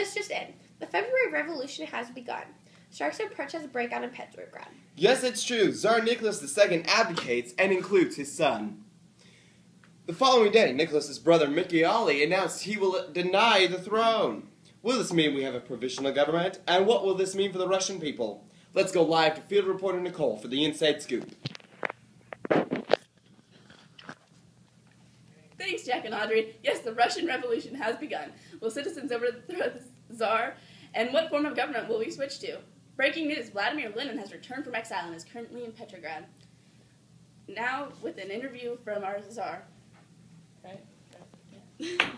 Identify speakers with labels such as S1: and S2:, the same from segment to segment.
S1: This just in. The February Revolution has begun. Strikes and protests break out in Petrograd.
S2: Yes, it's true. Tsar Nicholas II abdicates and includes his son. The following day, Nicholas's brother Mikiali announced he will deny the throne. Will this mean we have a provisional government? And what will this mean for the Russian people? Let's go live to field reporter Nicole for the inside scoop.
S3: Thanks, Jack and Audrey. Yes, the Russian Revolution has begun. Will citizens overthrow the Tsar? And what form of government will we switch to? Breaking news Vladimir Lenin has returned from exile and is currently in Petrograd. Now, with an interview from our Tsar. Right? Yeah.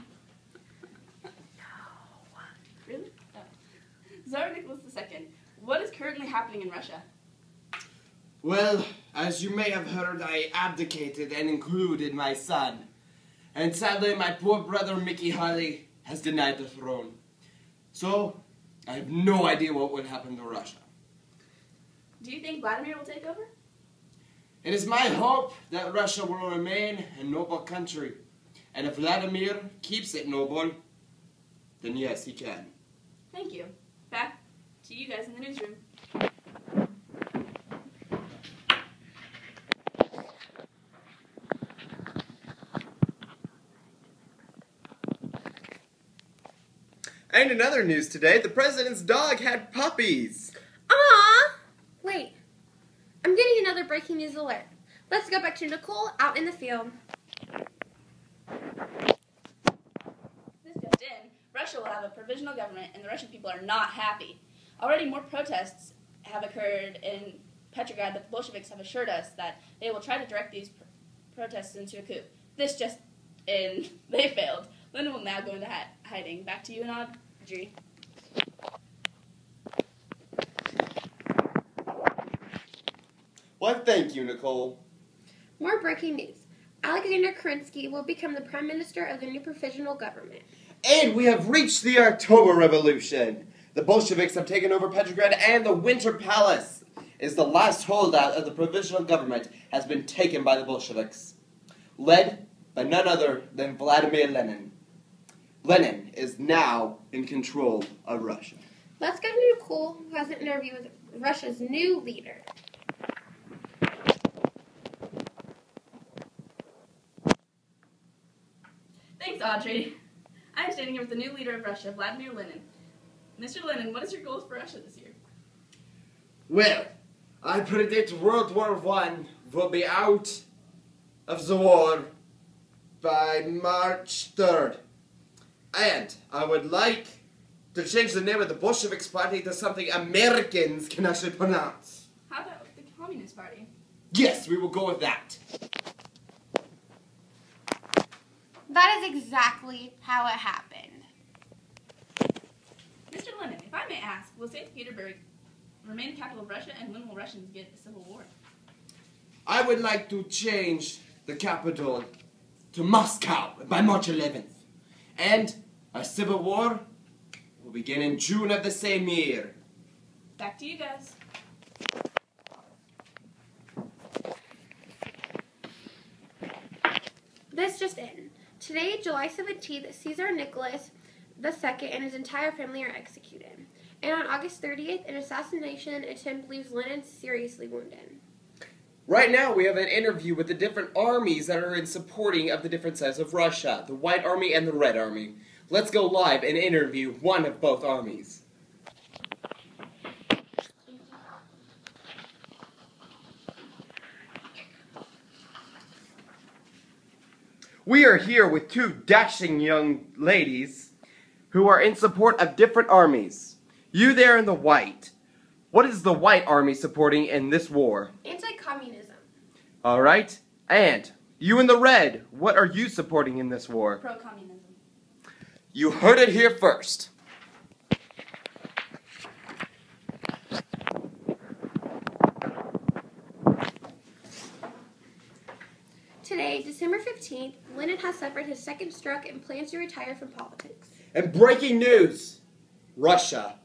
S3: really? No. Tsar Nicholas II, what is currently happening in Russia?
S2: Well, as you may have heard, I abdicated and included my son. And sadly, my poor brother Mickey Harley has denied the throne. So, I have no idea what would happen to Russia.
S3: Do you think Vladimir will take over?
S2: It is my hope that Russia will remain a noble country. And if Vladimir keeps it noble, then yes, he can.
S3: Thank you. Back to you guys in the newsroom.
S2: And in other news today, the president's dog had puppies.
S1: Ah! Wait. I'm getting another breaking news alert. Let's go back to Nicole out in the field.
S3: This just in, Russia will have a provisional government and the Russian people are not happy. Already more protests have occurred in Petrograd that the Bolsheviks have assured us that they will try to direct these pr- protests into a coup. This just in, they failed. Lenin will now go into hiding. Back to you and Audrey.
S2: Well, thank you, Nicole.
S1: More breaking news. Alexander Kerensky will become the prime minister of the new provisional government.
S2: And we have reached the October Revolution. The Bolsheviks have taken over Petrograd and the Winter Palace. Is the last holdout of the provisional government has been taken by the Bolsheviks, led by none other than Vladimir Lenin. Lenin is now in control of Russia.
S1: Let's go to Nicole, who has an interview with Russia's new leader.
S3: Thanks, Audrey. I'm standing here with the new leader of Russia, Vladimir Lenin. Mr. Lenin, what is your goals for Russia this year?
S2: Well, I predict World War One will be out of the war by March 3rd. And I would like to change the name of the Bolshevik Party to something Americans can actually pronounce.
S3: How about the Communist Party?
S2: Yes, we will go with that.
S1: That is exactly how it happened.
S3: Mr. Lenin, if I may ask, will St. Petersburg remain the capital of Russia, and when will Russians get a civil war?
S2: I would like to change the capital to Moscow by March 11th. And a civil war will begin in June of the same year.
S3: Back to you guys.
S1: This just in. Today, July 17th, Caesar Nicholas II and his entire family are executed. And on August 30th, an assassination attempt leaves Lenin seriously wounded.
S2: Right now, we have an interview with the different armies that are in supporting of the different sides of Russia the White Army and the Red Army. Let's go live and interview one of both armies. We are here with two dashing young ladies who are in support of different armies. You there in the white. What is the White Army supporting in this war?
S1: Anti.
S2: All right. And you in the red, what are you supporting in this war?
S3: Pro communism.
S2: You heard it here first.
S1: Today, December 15th, Lenin has suffered his second stroke and plans to retire from politics.
S2: And breaking news Russia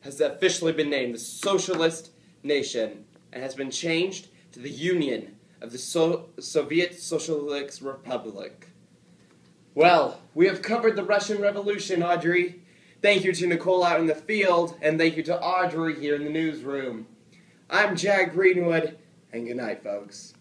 S2: has officially been named the Socialist Nation and has been changed to the Union of the so- Soviet Socialist Republic. Well, we have covered the Russian Revolution, Audrey. Thank you to Nicole out in the field, and thank you to Audrey here in the newsroom. I'm Jack Greenwood, and good night, folks.